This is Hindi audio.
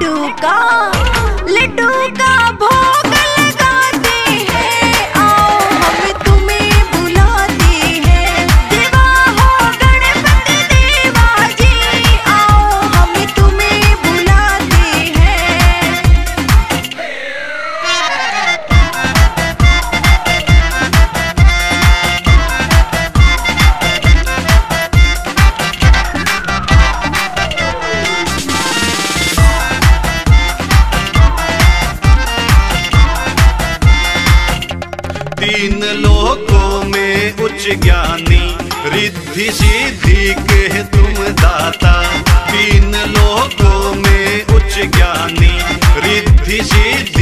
लिड्डू का लिड्डू का। तीन लोकों में उच्च ज्ञानी, रिद्धि सिद्धि के तुम दाता। तीन लोकों में उच्च ज्ञानी, रिद्धि सिद्धि